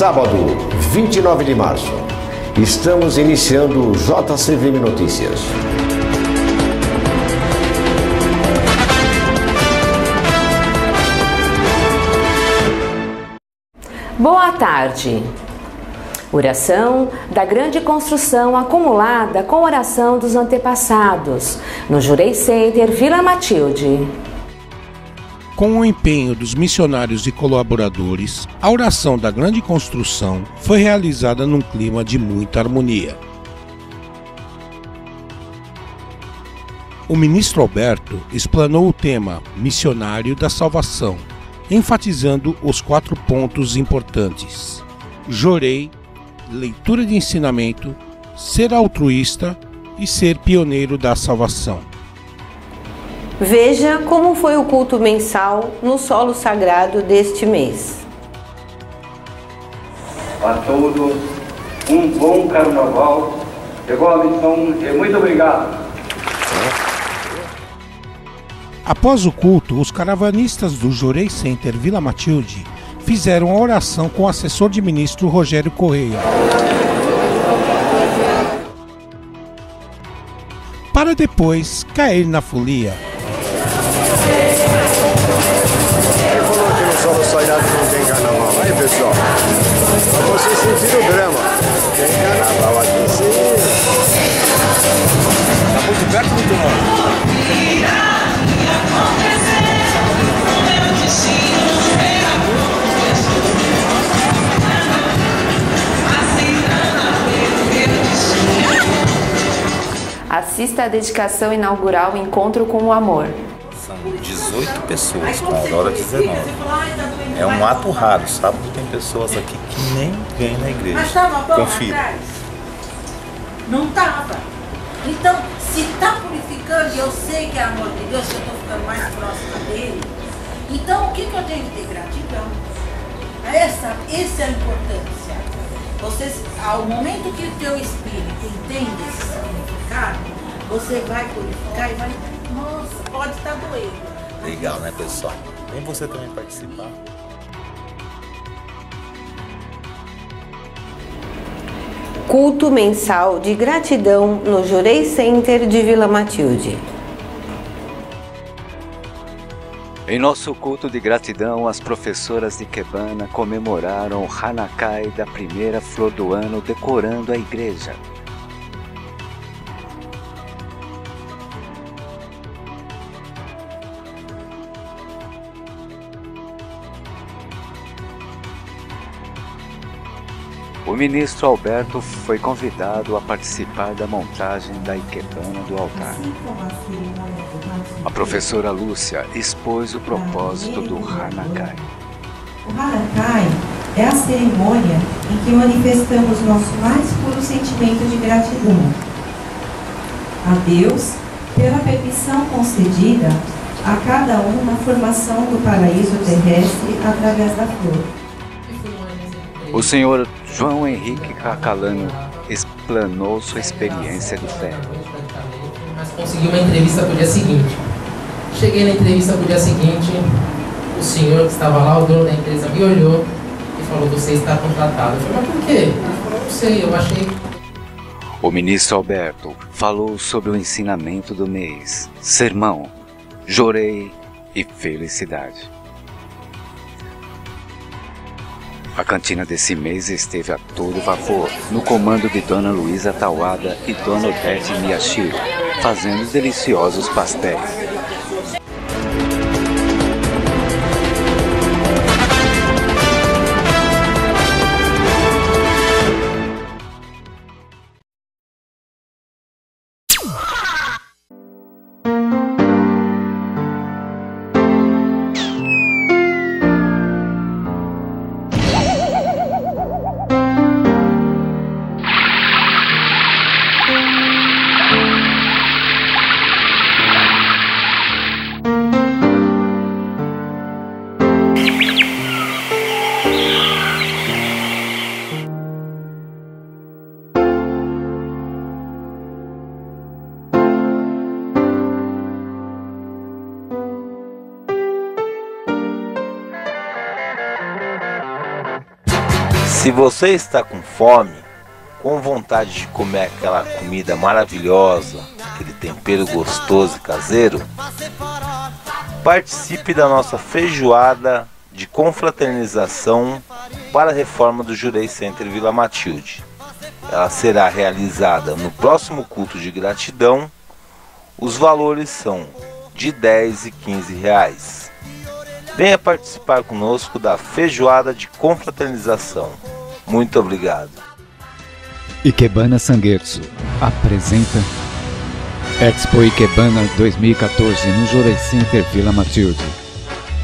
sábado, 29 de março. Estamos iniciando o JCVM Notícias. Boa tarde. Oração da grande construção acumulada com oração dos antepassados, no Jurei Center Vila Matilde. Com o empenho dos missionários e colaboradores, a oração da grande construção foi realizada num clima de muita harmonia. O ministro Alberto explanou o tema Missionário da Salvação, enfatizando os quatro pontos importantes: jorei, leitura de ensinamento, ser altruísta e ser pioneiro da salvação. Veja como foi o culto mensal no solo sagrado deste mês. A todos um bom carnaval. Igual então, muito obrigado. Após o culto, os caravanistas do Jorei Center Vila Matilde fizeram a oração com o assessor de ministro Rogério Correia. Para depois cair na folia olhado não tem carnaval. Aí, pessoal, pra vocês sentirem o drama. Tem carnaval aqui sim. Tá muito perto, muito longe. Assista a dedicação inaugural Encontro com o Amor. São 18 pessoas com Aurora 19. É um ato raro, sabe? Tem pessoas aqui que nem vêm na igreja. Mas estava bom Confira. atrás? Não estava. Então, se está purificando, eu sei que é amor de Deus, que eu estou ficando mais próxima dele, então o que, que eu tenho que ter gratidão? Essa, essa é a importância. Vocês, ao momento que o teu espírito entende esse significado, você vai purificar e vai. Nossa, pode estar doendo. Legal, né, pessoal? Vem você também participar. Culto mensal de gratidão no Jurei Center de Vila Matilde. Em nosso culto de gratidão, as professoras de Quebana comemoraram o Hanakai da primeira flor do ano decorando a igreja. Ministro Alberto foi convidado a participar da montagem da Ikebana do altar. A professora Lúcia expôs o propósito do Hanakai. O Hanakai é a cerimônia em que manifestamos nosso mais puro sentimento de gratidão a Deus pela permissão concedida a cada um na formação do paraíso terrestre através da flor. O senhor João Henrique Cacalano explanou sua experiência de fé. Mas consegui uma entrevista para o dia seguinte. Cheguei na entrevista para o dia seguinte, o senhor que estava lá, o dono da empresa, me olhou e falou: Você está contratado. Eu falei: Mas por quê? Ele falou: Não sei, eu achei. O ministro Alberto falou sobre o ensinamento do mês: sermão, jorei e felicidade. A cantina desse mês esteve a todo vapor, no comando de Dona Luísa Tawada e Dona Odete Miyashiro, fazendo deliciosos pastéis. Se você está com fome, com vontade de comer aquela comida maravilhosa, aquele tempero gostoso e caseiro, participe da nossa feijoada de confraternização para a reforma do Jurei Center Vila Matilde. Ela será realizada no próximo culto de gratidão. Os valores são de 10 e 15 reais. Venha participar conosco da feijoada de confraternização. Muito obrigado. Ikebana Sanguerço apresenta Expo Ikebana 2014 no Jorei Center Vila Matilde.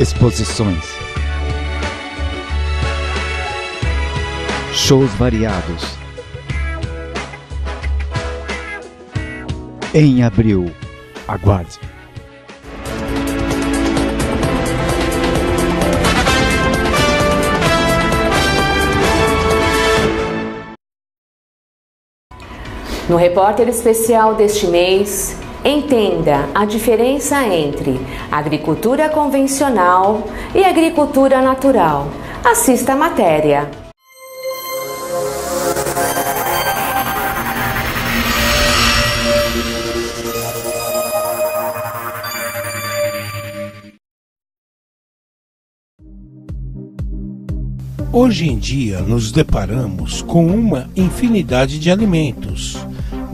Exposições. Shows variados. Em abril. Aguarde. No repórter especial deste mês, entenda a diferença entre agricultura convencional e agricultura natural. Assista a matéria. Hoje em dia nos deparamos com uma infinidade de alimentos,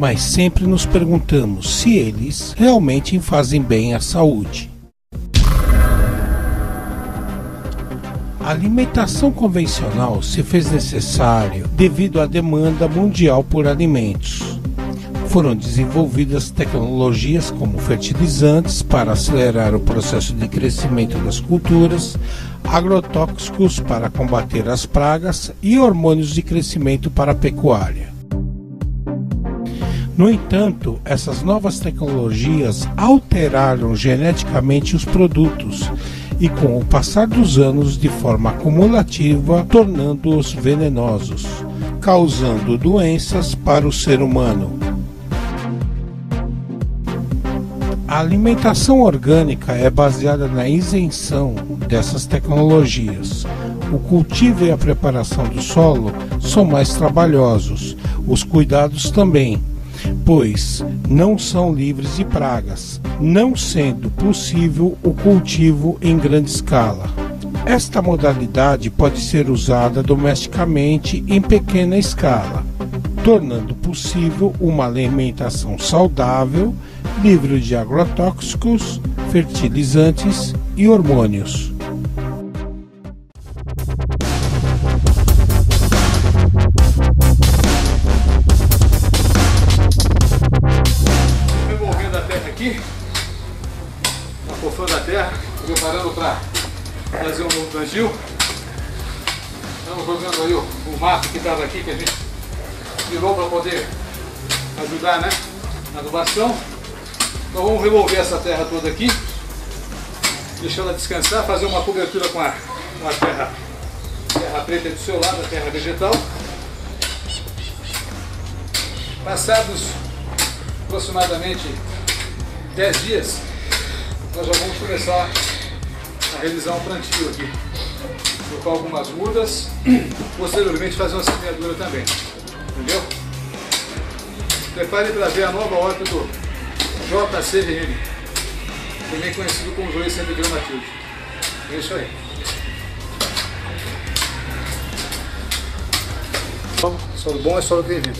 mas sempre nos perguntamos se eles realmente fazem bem à saúde. A alimentação convencional se fez necessária devido à demanda mundial por alimentos. Foram desenvolvidas tecnologias como fertilizantes para acelerar o processo de crescimento das culturas, agrotóxicos para combater as pragas e hormônios de crescimento para a pecuária. No entanto, essas novas tecnologias alteraram geneticamente os produtos e, com o passar dos anos, de forma acumulativa, tornando-os venenosos, causando doenças para o ser humano. A alimentação orgânica é baseada na isenção dessas tecnologias. O cultivo e a preparação do solo são mais trabalhosos, os cuidados também, pois não são livres de pragas, não sendo possível o cultivo em grande escala. Esta modalidade pode ser usada domesticamente em pequena escala, tornando possível uma alimentação saudável livre de agrotóxicos, fertilizantes e hormônios. Aqui, afofando a terra, preparando para fazer um novo plantio. Estamos jogando aí o, o mato que estava aqui, que a gente tirou para poder ajudar né, na adubação. Então vamos remover essa terra toda aqui, deixar ela descansar, fazer uma cobertura com a, com a terra, terra preta do seu lado, a terra vegetal. Passados aproximadamente 10 dias, nós já vamos começar a realizar um plantio aqui. Colocar algumas mudas, posteriormente fazer uma semeadura também. Entendeu? Prepare para ver a nova horta do JCVM, também conhecido como Joelho Centro de Matilde. É isso aí. Solo bom é solo que tem vida.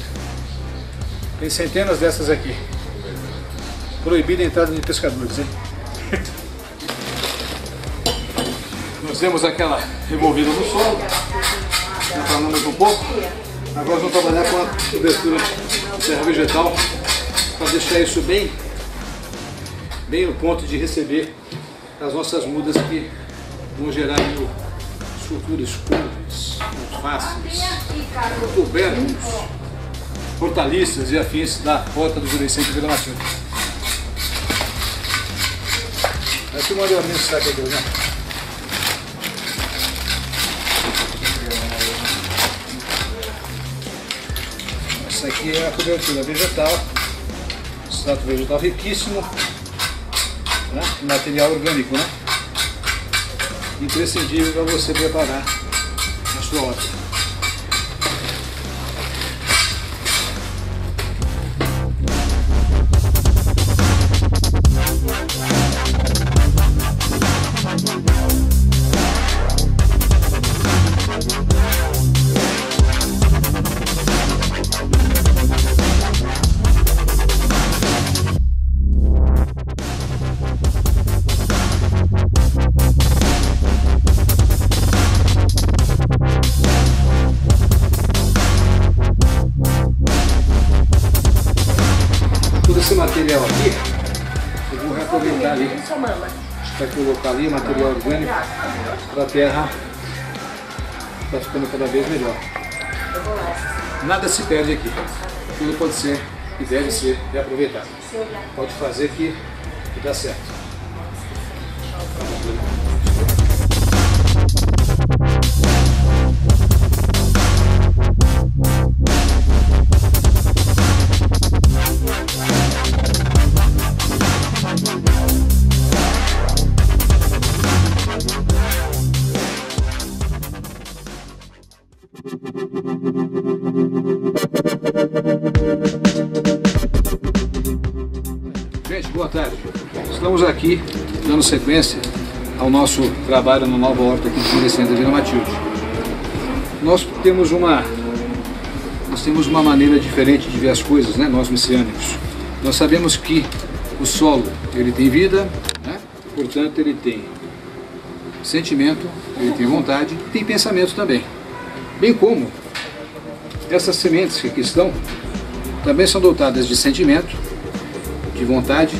Tem centenas dessas aqui. Proibida a entrada de pescadores, hein? Nós temos aquela removida no solo, mais um pouco. Agora vamos trabalhar com a cobertura de terra vegetal para deixar isso bem bem no ponto de receber as nossas mudas que vão gerar as futuras couves, alfaces, tubérculos, hortaliças e afins da porta do Jurecente Vila Matilde. Aqui mandou a minha saca aqui, né? Essa aqui é a cobertura vegetal, extrato vegetal riquíssimo, né? material orgânico, né? imprescindível para você preparar a sua horta. Para a terra está ficando cada vez melhor. Nada se perde aqui. Tudo pode ser e deve ser reaproveitado. Pode fazer que, que dá certo. Aqui dando sequência ao nosso trabalho na nova horta aqui de da Vila Matilde. Nós temos uma nós temos uma maneira diferente de ver as coisas, né? Nós messiânicos. Nós sabemos que o solo ele tem vida, né? portanto ele tem sentimento, ele tem vontade, tem pensamento também. Bem como essas sementes que aqui estão também são dotadas de sentimento, de vontade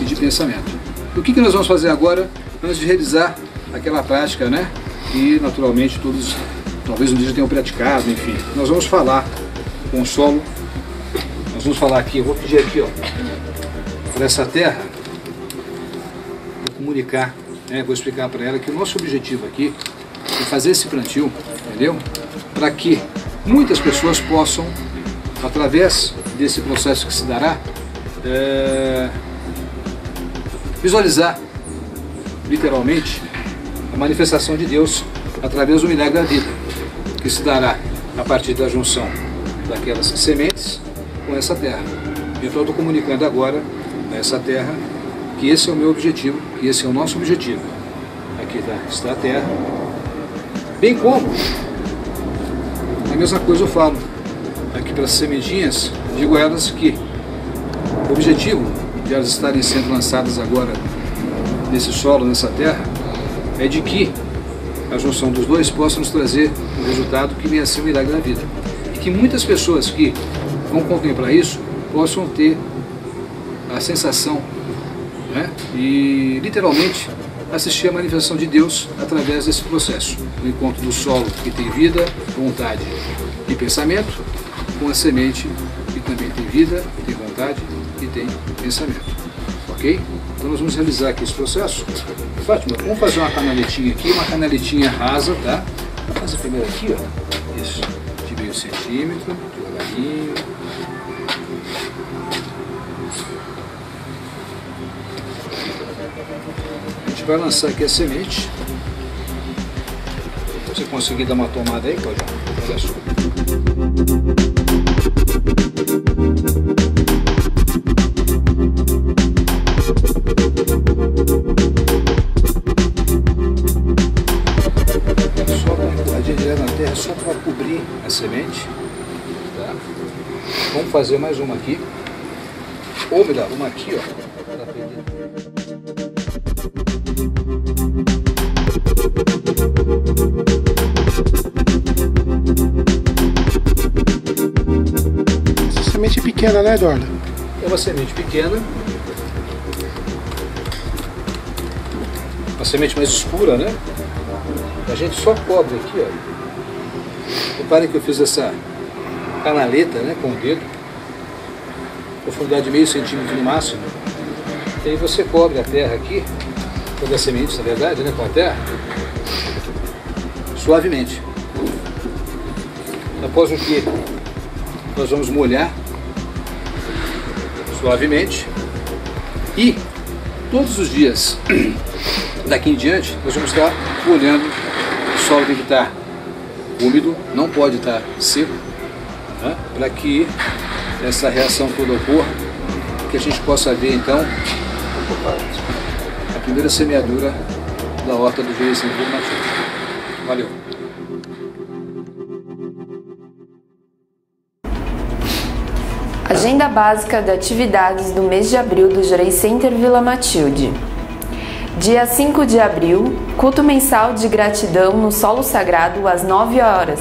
e de pensamento. O que, que nós vamos fazer agora antes de realizar aquela prática, né? Que naturalmente todos talvez um dia tenham praticado, enfim. Nós vamos falar com o solo, nós vamos falar aqui, eu vou pedir aqui, ó, para essa terra, vou comunicar, né, vou explicar para ela que o nosso objetivo aqui é fazer esse plantio, entendeu? Para que muitas pessoas possam, através desse processo que se dará, é, visualizar, literalmente, a manifestação de Deus através do milagre da vida, que se dará a partir da junção daquelas sementes com essa terra. Então eu estou comunicando agora a essa terra que esse é o meu objetivo, que esse é o nosso objetivo. Aqui tá, está a terra, bem como a mesma coisa eu falo aqui para as sementinhas, digo elas que o objetivo de elas estarem sendo lançadas agora nesse solo, nessa terra, é de que a junção dos dois possa nos trazer um resultado que venha a ser um milagre na vida. E que muitas pessoas que vão contemplar isso possam ter a sensação né, e literalmente assistir a manifestação de Deus através desse processo. O encontro do solo que tem vida, vontade e pensamento, com a semente que também tem vida, tem vontade tem pensamento. Ok? Então nós vamos realizar aqui esse processo. Fátima, vamos fazer uma canaletinha aqui, uma canaletinha rasa, tá? Vamos fazer primeiro aqui, ó. Isso, de meio centímetro, devagarinho. A gente vai lançar aqui a semente. Se você conseguir dar uma tomada aí, pode. Olha. Só fazer mais uma aqui. Ou melhor, uma aqui, ó. Essa semente é pequena, né, Eduardo? É uma semente pequena. Uma semente mais escura, né? A gente só cobre aqui, ó. Reparem que eu fiz essa canaleta, né, com o dedo. Profundidade de meio centímetro no máximo. E aí você cobre a terra aqui, toda a semente, na verdade, né, com a terra, suavemente. Após o que nós vamos molhar suavemente e todos os dias daqui em diante nós vamos estar molhando. O solo tem que estar úmido, não pode estar seco, né, para que essa reação toda ocorra, que a gente possa ver então a primeira semeadura da horta do Centro Matheus. Valeu! Agenda básica de atividades do mês de abril do Jurei Center Vila Matilde. Dia 5 de abril, culto mensal de gratidão no solo sagrado às 9 horas.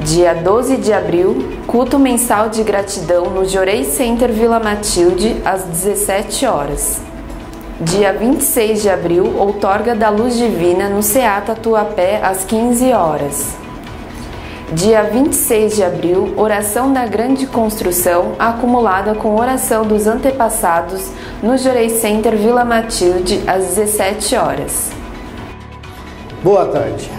Dia 12 de abril, Culto mensal de gratidão no Jorei Center Vila Matilde, às 17 horas. Dia 26 de abril, outorga da luz divina no Seata Tuapé, às 15 horas. Dia 26 de abril, oração da grande construção, acumulada com oração dos antepassados, no Jorei Center Vila Matilde, às 17 horas. Boa tarde.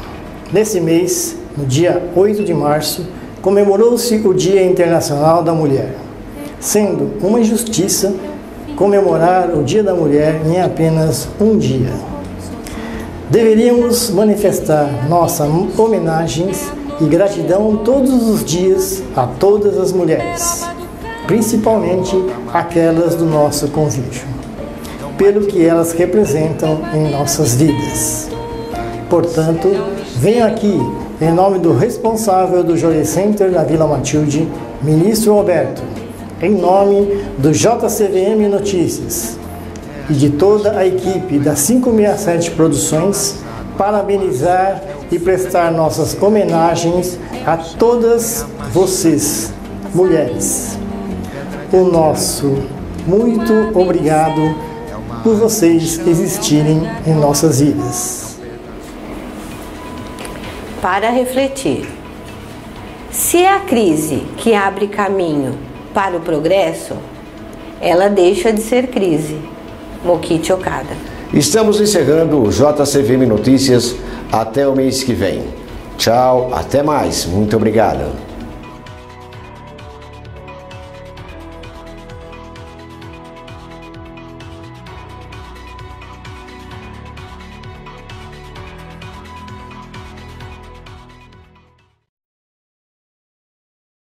Nesse mês, no dia 8 de março, comemorou-se o Dia Internacional da Mulher, sendo uma injustiça comemorar o Dia da Mulher em apenas um dia. Deveríamos manifestar nossas homenagens e gratidão todos os dias a todas as mulheres, principalmente aquelas do nosso convívio, pelo que elas representam em nossas vidas. Portanto, venho aqui em nome do responsável do Joy Center da Vila Matilde, ministro Roberto, em nome do JCVM Notícias e de toda a equipe da 567 Produções, parabenizar e prestar nossas homenagens a todas vocês, mulheres. O nosso muito obrigado por vocês existirem em nossas vidas para refletir. Se é a crise que abre caminho para o progresso, ela deixa de ser crise. Mokichi Okada. Estamos encerrando o JCVM Notícias até o mês que vem. Tchau, até mais. Muito obrigado.